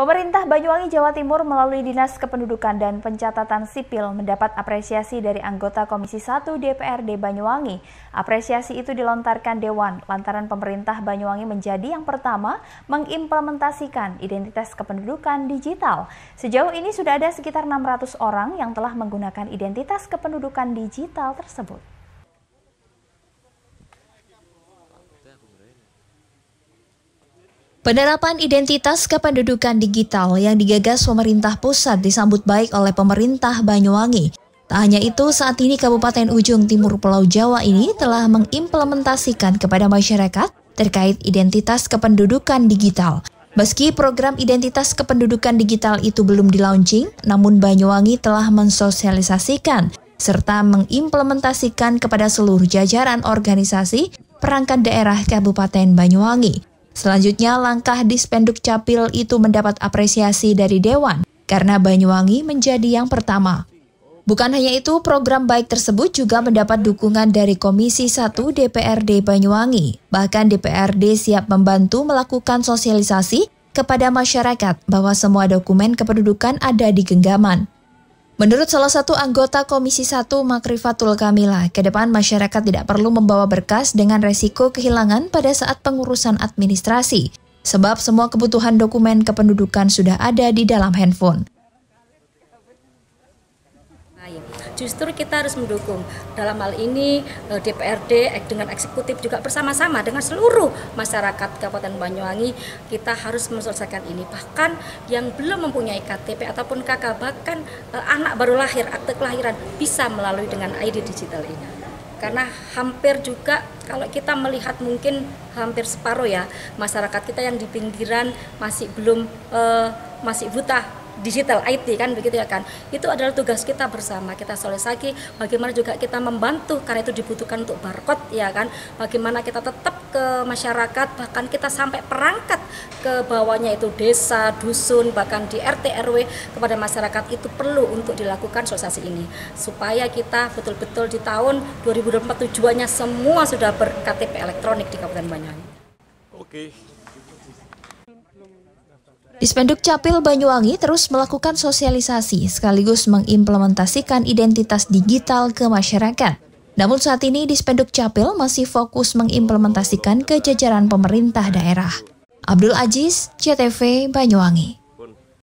Pemerintah Banyuwangi Jawa Timur melalui Dinas Kependudukan dan Pencatatan Sipil mendapat apresiasi dari anggota Komisi 1 DPRD Banyuwangi. Apresiasi itu dilontarkan Dewan lantaran pemerintah Banyuwangi menjadi yang pertama mengimplementasikan identitas kependudukan digital. Sejauh ini sudah ada sekitar 600 orang yang telah menggunakan identitas kependudukan digital tersebut. Penerapan identitas kependudukan digital yang digagas pemerintah pusat disambut baik oleh pemerintah Banyuwangi. Tak hanya itu, saat ini Kabupaten Ujung Timur Pulau Jawa ini telah mengimplementasikan kepada masyarakat terkait identitas kependudukan digital. Meski program identitas kependudukan digital itu belum di-launching, namun Banyuwangi telah mensosialisasikan serta mengimplementasikan kepada seluruh jajaran organisasi perangkat daerah Kabupaten Banyuwangi. Selanjutnya, langkah Dispenduk Capil itu mendapat apresiasi dari Dewan karena Banyuwangi menjadi yang pertama. Bukan hanya itu, program baik tersebut juga mendapat dukungan dari Komisi 1 DPRD Banyuwangi. Bahkan DPRD siap membantu melakukan sosialisasi kepada masyarakat bahwa semua dokumen kependudukan ada di genggaman. Menurut salah satu anggota Komisi 1 Makrifatul Kamila, ke depan masyarakat tidak perlu membawa berkas dengan resiko kehilangan pada saat pengurusan administrasi, sebab semua kebutuhan dokumen kependudukan sudah ada di dalam handphone. Justru kita harus mendukung. Dalam hal ini eh, DPRD dengan eksekutif juga bersama-sama dengan seluruh masyarakat Kabupaten Banyuwangi kita harus menyelesaikan ini. Bahkan yang belum mempunyai KTP ataupun KK bahkan eh, anak baru lahir akte kelahiran bisa melalui dengan ID digital ini. Karena hampir juga kalau kita melihat mungkin hampir separuh ya masyarakat kita yang di pinggiran masih belum uh, masih buta digital IT kan begitu ya kan itu adalah tugas kita bersama kita sosialisasi bagaimana juga kita membantu karena itu dibutuhkan untuk barcode ya kan bagaimana kita tetap ke masyarakat bahkan kita sampai perangkat ke bawahnya itu desa dusun bahkan di RT RW kepada masyarakat itu perlu untuk dilakukan sosialisasi ini supaya kita betul-betul di tahun 2024 tujuannya semua sudah ber KTP elektronik di Kabupaten Banyuwangi. Oke. Dispenduk Capil Banyuwangi terus melakukan sosialisasi sekaligus mengimplementasikan identitas digital ke masyarakat. Namun saat ini Dispenduk Capil masih fokus mengimplementasikan ke jajaran pemerintah daerah. Abdul Aziz, CTV Banyuwangi.